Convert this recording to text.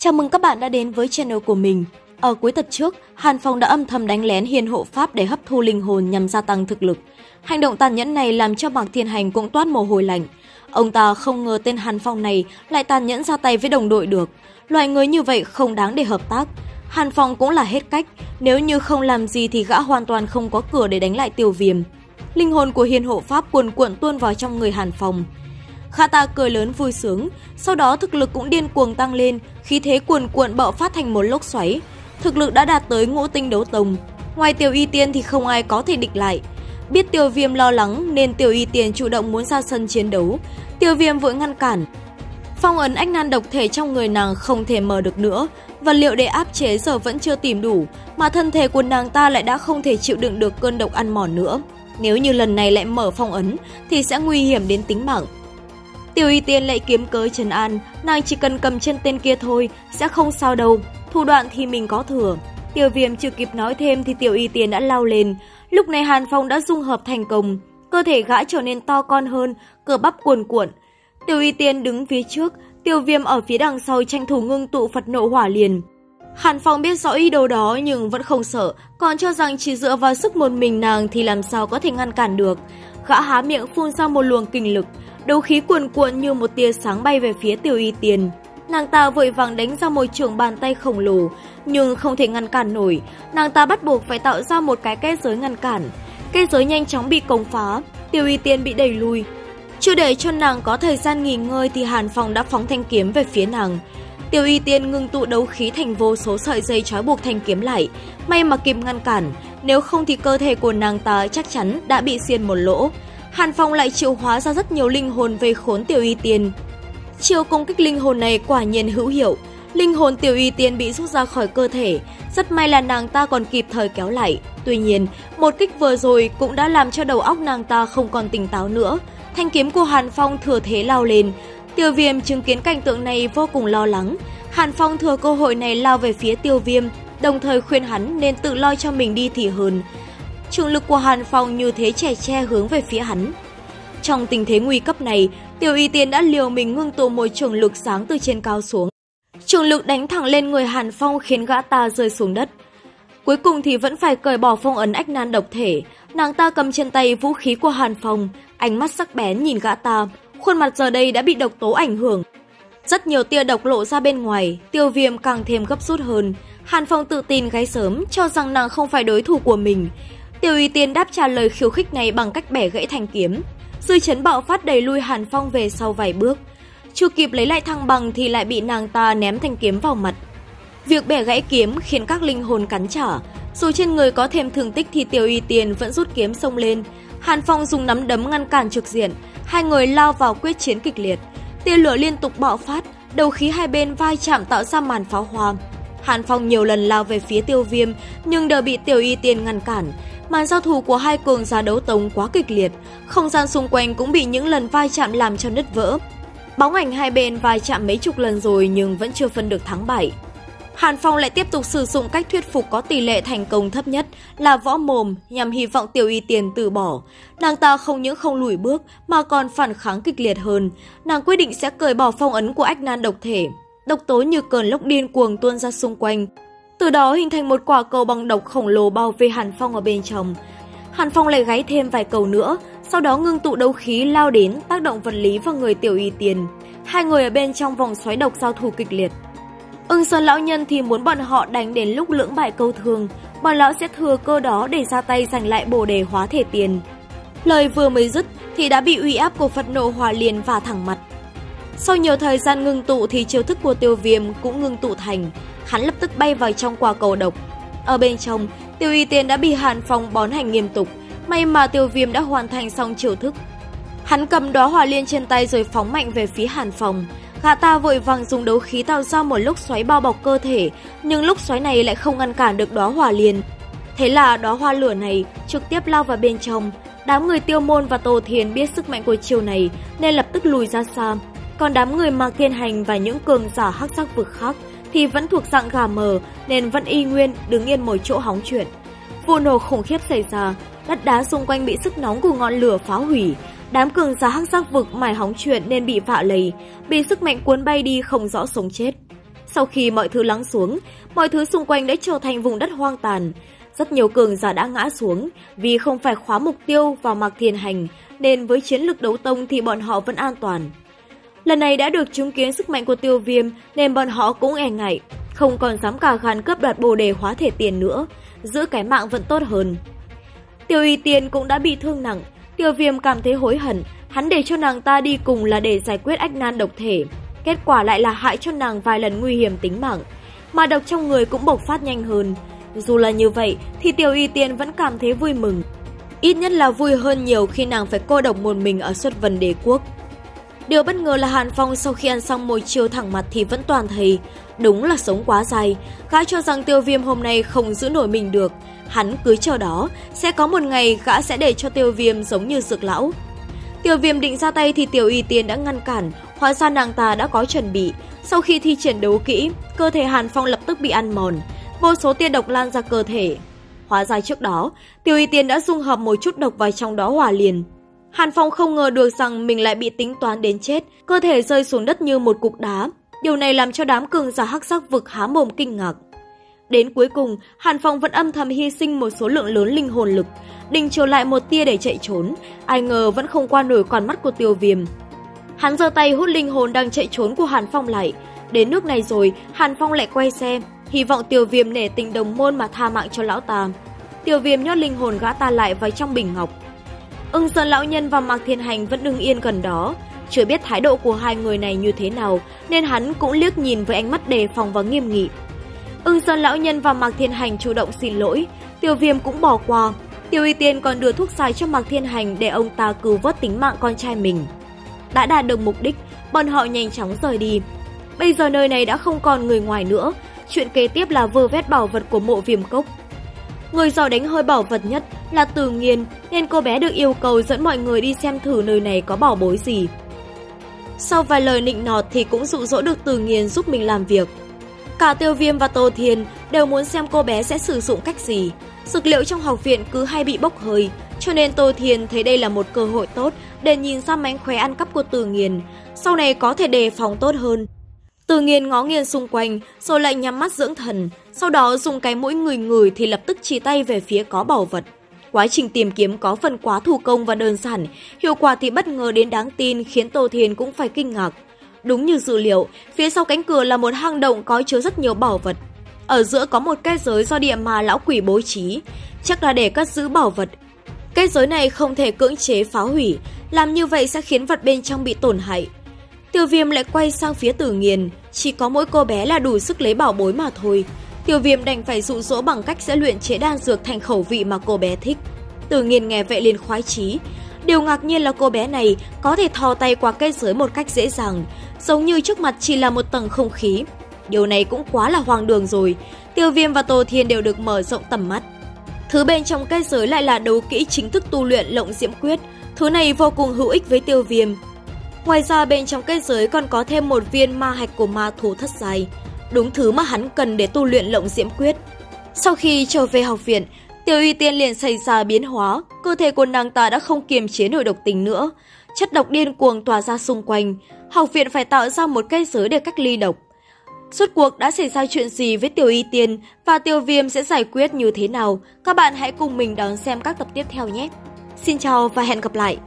Chào mừng các bạn đã đến với channel của mình. Ở cuối tập trước, Hàn Phong đã âm thầm đánh lén hiền hộ pháp để hấp thu linh hồn nhằm gia tăng thực lực. Hành động tàn nhẫn này làm cho Mạc Thiên Hành cũng toát mồ hôi lạnh. Ông ta không ngờ tên Hàn Phong này lại tàn nhẫn ra tay với đồng đội được. Loại người như vậy không đáng để hợp tác. Hàn Phong cũng là hết cách, nếu như không làm gì thì gã hoàn toàn không có cửa để đánh lại tiêu viêm. Linh hồn của hiền hộ pháp cuồn cuộn tuôn vào trong người Hàn Phong. Kha ta cười lớn vui sướng, sau đó thực lực cũng điên cuồng tăng lên, khí thế cuồn cuộn bạo phát thành một lốc xoáy. Thực lực đã đạt tới ngũ tinh đấu tông, ngoài Tiểu Y Tiên thì không ai có thể địch lại. Biết Tiêu Viêm lo lắng nên Tiểu Y Tiên chủ động muốn ra sân chiến đấu, Tiêu Viêm vội ngăn cản. Phong ấn ách nan độc thể trong người nàng không thể mở được nữa, vật liệu để áp chế giờ vẫn chưa tìm đủ, mà thân thể của nàng ta lại đã không thể chịu đựng được cơn độc ăn mòn nữa. Nếu như lần này lại mở phong ấn thì sẽ nguy hiểm đến tính mạng. Tiểu Y Tiên lại kiếm cớ trấn an, nàng chỉ cần cầm chân tên kia thôi, sẽ không sao đâu, thủ đoạn thì mình có thừa. Tiểu Viêm chưa kịp nói thêm thì Tiểu Y Tiên đã lao lên, lúc này Hàn Phong đã dung hợp thành công, cơ thể gã trở nên to con hơn, cơ bắp cuồn cuộn. Tiểu Y Tiên đứng phía trước, Tiểu Viêm ở phía đằng sau tranh thủ ngưng tụ Phật nộ hỏa liền. Hàn Phong biết rõ ý đồ đó nhưng vẫn không sợ, còn cho rằng chỉ dựa vào sức một mình nàng thì làm sao có thể ngăn cản được. Gã há miệng phun ra một luồng kinh lực, đấu khí cuồn cuộn như một tia sáng bay về phía Tiêu Y Tiền. Nàng ta vội vàng đánh ra một trường bàn tay khổng lồ, nhưng không thể ngăn cản nổi, nàng ta bắt buộc phải tạo ra một cái kết giới ngăn cản. Kết giới nhanh chóng bị công phá, Tiêu Y Tiên bị đẩy lui. Chưa để cho nàng có thời gian nghỉ ngơi thì Hàn Phong đã phóng thanh kiếm về phía nàng. Tiêu Y Tiên ngưng tụ đấu khí thành vô số sợi dây trói buộc thanh kiếm lại, may mà kịp ngăn cản, nếu không thì cơ thể của nàng ta chắc chắn đã bị xiên một lỗ. Hàn Phong lại triệu hóa ra rất nhiều linh hồn về khốn Tiểu Y Tiên. Chiêu công kích linh hồn này quả nhiên hữu hiệu, linh hồn Tiểu Y Tiên bị rút ra khỏi cơ thể, rất may là nàng ta còn kịp thời kéo lại. Tuy nhiên, một kích vừa rồi cũng đã làm cho đầu óc nàng ta không còn tỉnh táo nữa. Thanh kiếm của Hàn Phong thừa thế lao lên, Tiêu Viêm chứng kiến cảnh tượng này vô cùng lo lắng. Hàn Phong thừa cơ hội này lao về phía Tiêu Viêm, đồng thời khuyên hắn nên tự lo cho mình đi thì hơn. Trường lực của Hàn Phong như thế trẻ che hướng về phía hắn. Trong tình thế nguy cấp này, Tiểu Y Tiên đã liều mình ngưng tụ một trường lực sáng từ trên cao xuống. Trường lực đánh thẳng lên người Hàn Phong khiến gã ta rơi xuống đất. Cuối cùng thì vẫn phải cởi bỏ phong ấn ách nan độc thể. Nàng ta cầm trên tay vũ khí của Hàn Phong, ánh mắt sắc bén nhìn gã ta, khuôn mặt giờ đây đã bị độc tố ảnh hưởng. Rất nhiều tia độc lộ ra bên ngoài, tiêu viêm càng thêm gấp rút hơn. Hàn Phong tự tin gáy sớm, cho rằng nàng không phải đối thủ của mình. Tiêu Y Tiên đáp trả lời khiêu khích này bằng cách bẻ gãy thanh kiếm. Dư chấn bạo phát đẩy lui Hàn Phong về sau vài bước. Chưa kịp lấy lại thăng bằng thì lại bị nàng ta ném thanh kiếm vào mặt. Việc bẻ gãy kiếm khiến các linh hồn cắn trả. Dù trên người có thêm thương tích thì Tiêu Y Tiên vẫn rút kiếm xông lên. Hàn Phong dùng nắm đấm ngăn cản trực diện, hai người lao vào quyết chiến kịch liệt. Tia lửa liên tục bạo phát, đầu khí hai bên vai chạm tạo ra màn pháo hoa. Hàn Phong nhiều lần lao về phía tiêu viêm, nhưng đều bị tiểu y tiên ngăn cản. Màn giao thủ của hai cường giả đấu tống quá kịch liệt, không gian xung quanh cũng bị những lần vai chạm làm cho nứt vỡ. Bóng ảnh hai bên vai chạm mấy chục lần rồi nhưng vẫn chưa phân được thắng bại. Hàn Phong lại tiếp tục sử dụng cách thuyết phục có tỷ lệ thành công thấp nhất là võ mồm nhằm hy vọng Tiểu Y Tiền từ bỏ. Nàng ta không những không lùi bước mà còn phản kháng kịch liệt hơn. Nàng quyết định sẽ cởi bỏ phong ấn của ách nan độc thể. Độc tố như cơn lốc điên cuồng tuôn ra xung quanh. Từ đó hình thành một quả cầu bằng độc khổng lồ bao vây Hàn Phong ở bên trong. Hàn Phong lại gáy thêm vài cầu nữa, sau đó ngưng tụ đấu khí lao đến tác động vật lý vào người Tiểu Y Tiền. Hai người ở bên trong vòng xoáy độc giao thủ kịch liệt. Ưng Sơn lão nhân thì muốn bọn họ đánh đến lúc lưỡng bại câu thương, bọn lão sẽ thừa cơ đó để ra tay giành lại bồ đề hóa thể tiền. Lời vừa mới dứt thì đã bị uy áp của Phật nộ hòa liền và thẳng mặt. Sau nhiều thời gian ngưng tụ thì chiêu thức của tiêu viêm cũng ngưng tụ thành, hắn lập tức bay vào trong quả cầu độc. Ở bên trong, tiêu y tiên đã bị hàn phong bón hành nghiêm tục, may mà tiêu viêm đã hoàn thành xong chiêu thức. Hắn cầm đóa hỏa liên trên tay rồi phóng mạnh về phía hàn phong, Gã ta vội vàng dùng đấu khí tạo ra một lúc xoáy bao bọc cơ thể, nhưng lúc xoáy này lại không ngăn cản được đóa hỏa liên Thế là đóa hoa lửa này trực tiếp lao vào bên trong. Đám người tiêu môn và tổ thiền biết sức mạnh của chiều này nên lập tức lùi ra xa. Còn đám người mạc thiên hành và những cường giả hắc sắc vực khác thì vẫn thuộc dạng gà mờ nên vẫn y nguyên đứng yên một chỗ hóng chuyện. Vụ nổ khủng khiếp xảy ra, đất đá xung quanh bị sức nóng của ngọn lửa phá hủy, Đám cường giả hắc sắc vực mải hóng chuyện nên bị vạ lầy, bị sức mạnh cuốn bay đi không rõ sống chết. Sau khi mọi thứ lắng xuống, mọi thứ xung quanh đã trở thành vùng đất hoang tàn. Rất nhiều cường giả đã ngã xuống vì không phải khóa mục tiêu vào Mạc Thiên Hành, nên với chiến lực đấu tông thì bọn họ vẫn an toàn. Lần này đã được chứng kiến sức mạnh của tiêu viêm nên bọn họ cũng e ngại, không còn dám cả gan cướp đoạt bồ đề hóa thể tiền nữa, giữ cái mạng vẫn tốt hơn. Tiêu y tiền cũng đã bị thương nặng, tiêu viêm cảm thấy hối hận, hắn để cho nàng ta đi cùng là để giải quyết ách nan độc thể. Kết quả lại là hại cho nàng vài lần nguy hiểm tính mạng, mà độc trong người cũng bộc phát nhanh hơn. Dù là như vậy thì tiểu y tiên vẫn cảm thấy vui mừng. Ít nhất là vui hơn nhiều khi nàng phải cô độc một mình ở xuất vân đế quốc. Điều bất ngờ là Hàn Phong sau khi ăn xong một chiều thẳng mặt thì vẫn toàn thấy. Đúng là sống quá dài, gã cho rằng tiêu viêm hôm nay không giữ nổi mình được. Hắn cứ chờ đó, sẽ có một ngày gã sẽ để cho tiêu viêm giống như dược lão. Tiêu viêm định ra tay thì tiểu y tiên đã ngăn cản, hóa ra nàng ta đã có chuẩn bị. Sau khi thi triển đấu kỹ, cơ thể Hàn Phong lập tức bị ăn mòn, vô số tia độc lan ra cơ thể. Hóa ra trước đó, Tiêu y tiên đã dung hợp một chút độc vào trong đó hòa liền, Hàn Phong không ngờ được rằng mình lại bị tính toán đến chết, cơ thể rơi xuống đất như một cục đá. Điều này làm cho đám cường giả hắc sắc vực há mồm kinh ngạc. Đến cuối cùng, Hàn Phong vẫn âm thầm hy sinh một số lượng lớn linh hồn lực, định trở lại một tia để chạy trốn, ai ngờ vẫn không qua nổi con mắt của tiêu viêm. Hắn giơ tay hút linh hồn đang chạy trốn của Hàn Phong lại. Đến nước này rồi, Hàn Phong lại quay xe, hy vọng tiêu viêm nể tình đồng môn mà tha mạng cho lão ta. Tiêu viêm nhốt linh hồn gã ta lại vào trong bình ngọc, Ưng Sơn Lão Nhân và Mạc Thiên Hành vẫn đứng yên gần đó. Chưa biết thái độ của hai người này như thế nào, nên hắn cũng liếc nhìn với ánh mắt đề phòng và nghiêm nghị. Ưng Sơn Lão Nhân và Mạc Thiên Hành chủ động xin lỗi, Tiêu Viêm cũng bỏ qua. Tiêu Y Tiên còn đưa thuốc sai cho Mạc Thiên Hành để ông ta cứu vớt tính mạng con trai mình. Đã đạt được mục đích, bọn họ nhanh chóng rời đi. Bây giờ nơi này đã không còn người ngoài nữa, chuyện kế tiếp là vơ vét bảo vật của mộ viêm cốc. Người giỏi đánh hơi bảo vật nhất là Từ Nghiên, nên cô bé được yêu cầu dẫn mọi người đi xem thử nơi này có bảo bối gì. Sau vài lời nịnh nọt thì cũng dụ dỗ được Từ Nghiên giúp mình làm việc. Cả Tiêu Viêm và Tô Thiên đều muốn xem cô bé sẽ sử dụng cách gì. Dược liệu trong học viện cứ hay bị bốc hơi, cho nên Tô Thiên thấy đây là một cơ hội tốt để nhìn ra mánh khóe ăn cắp của Từ Nghiên, sau này có thể đề phòng tốt hơn. Từ nghiên ngó nghiêng xung quanh, rồi lại nhắm mắt dưỡng thần, sau đó dùng cái mũi người người thì lập tức chỉ tay về phía có bảo vật. Quá trình tìm kiếm có phần quá thủ công và đơn giản, hiệu quả thì bất ngờ đến đáng tin khiến Tô Thiên cũng phải kinh ngạc. Đúng như dự liệu, phía sau cánh cửa là một hang động có chứa rất nhiều bảo vật. Ở giữa có một cái giới do địa mà lão quỷ bố trí, chắc là để cất giữ bảo vật. Cái giới này không thể cưỡng chế phá hủy, làm như vậy sẽ khiến vật bên trong bị tổn hại. Tiêu viêm lại quay sang phía tử nghiền, chỉ có mỗi cô bé là đủ sức lấy bảo bối mà thôi. Tiêu viêm đành phải dụ dỗ bằng cách sẽ luyện chế đan dược thành khẩu vị mà cô bé thích. Từ nghiền nghe vậy liền khoái chí. Điều ngạc nhiên là cô bé này có thể thò tay qua cây giới một cách dễ dàng, giống như trước mặt chỉ là một tầng không khí. Điều này cũng quá là hoang đường rồi. Tiêu viêm và Tô Thiên đều được mở rộng tầm mắt. Thứ bên trong cây giới lại là đấu kỹ chính thức tu luyện lộng diễm quyết. Thứ này vô cùng hữu ích với tiêu viêm, Ngoài ra bên trong kết giới còn có thêm một viên ma hạch của ma thú thất dài, đúng thứ mà hắn cần để tu luyện lộng diễm quyết. Sau khi trở về học viện, Tiêu Y Tiên liền xảy ra biến hóa, cơ thể của nàng ta đã không kiềm chế nổi độc tình nữa. Chất độc điên cuồng tỏa ra xung quanh, học viện phải tạo ra một cây giới để cách ly độc. Suốt cuộc đã xảy ra chuyện gì với Tiểu Y Tiên và Tiêu Viêm sẽ giải quyết như thế nào? Các bạn hãy cùng mình đón xem các tập tiếp theo nhé. Xin chào và hẹn gặp lại!